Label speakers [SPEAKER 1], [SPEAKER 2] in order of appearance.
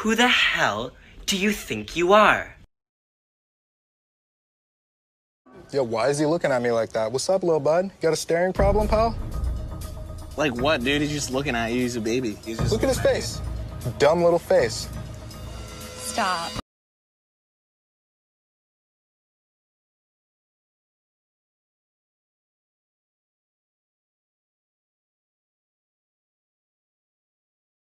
[SPEAKER 1] Who the hell do you think you are?
[SPEAKER 2] Yo, why is he looking at me like that? What's up, little bud? You Got a staring problem, pal?
[SPEAKER 3] Like what, dude? He's just looking at you. He's a baby. He's just
[SPEAKER 2] Look at his face. Dumb little face.
[SPEAKER 4] Stop.